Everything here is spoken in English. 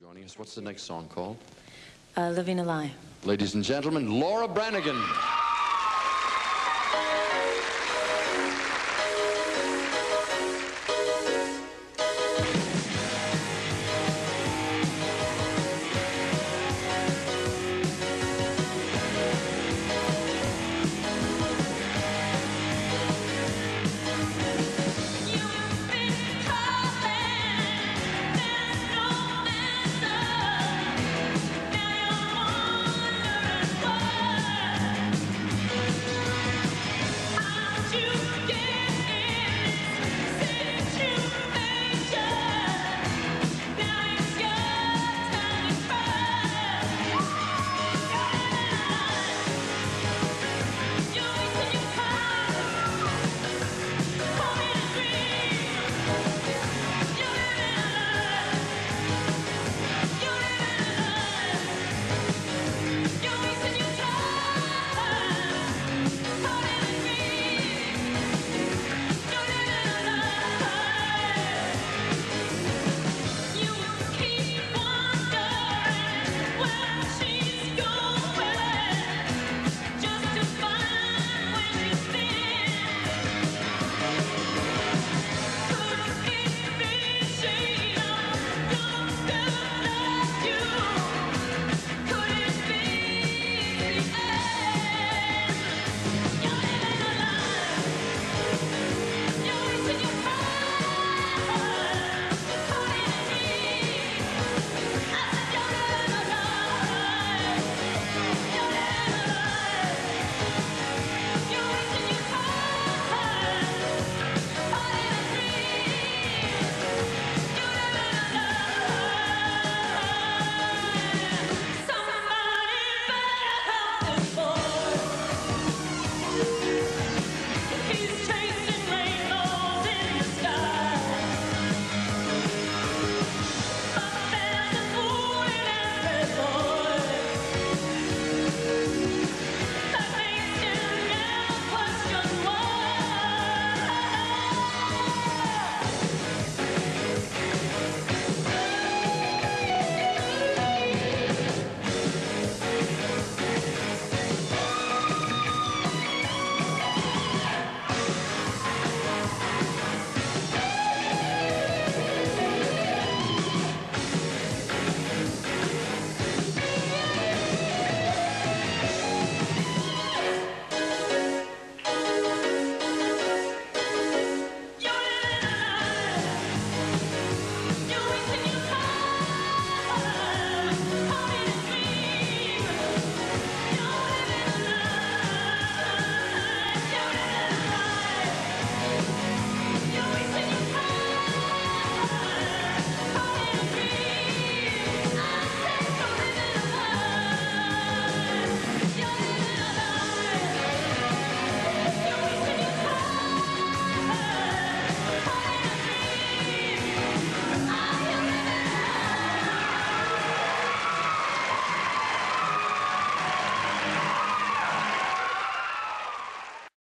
joining us. what's the next song called? Uh, Living a Lie. Ladies and gentlemen, Laura Branigan.